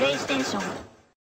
プレイステーション